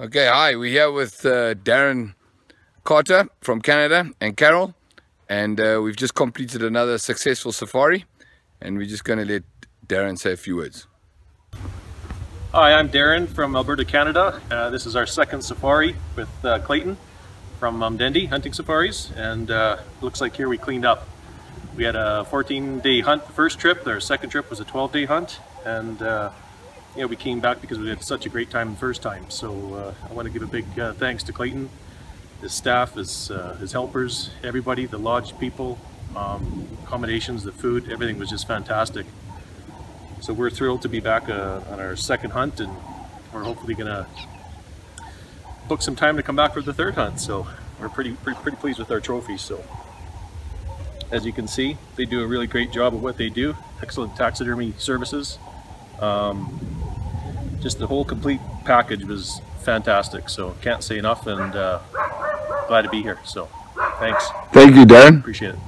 Okay, hi, we're here with uh, Darren Carter from Canada and Carol, and uh, we've just completed another successful safari, and we're just going to let Darren say a few words. Hi, I'm Darren from Alberta, Canada. Uh, this is our second safari with uh, Clayton from Umdende Hunting Safaris, and uh, looks like here we cleaned up. We had a 14-day hunt the first trip, our second trip was a 12-day hunt, and uh, yeah, we came back because we had such a great time the first time. So uh, I want to give a big uh, thanks to Clayton, his staff, his, uh, his helpers, everybody, the lodge people, um, accommodations, the food, everything was just fantastic. So we're thrilled to be back uh, on our second hunt and we're hopefully going to book some time to come back for the third hunt. So we're pretty, pretty, pretty pleased with our trophies. So as you can see, they do a really great job of what they do. Excellent taxidermy services. Um, just the whole complete package was fantastic. So can't say enough and uh, glad to be here. So thanks. Thank you, Darren. Appreciate it.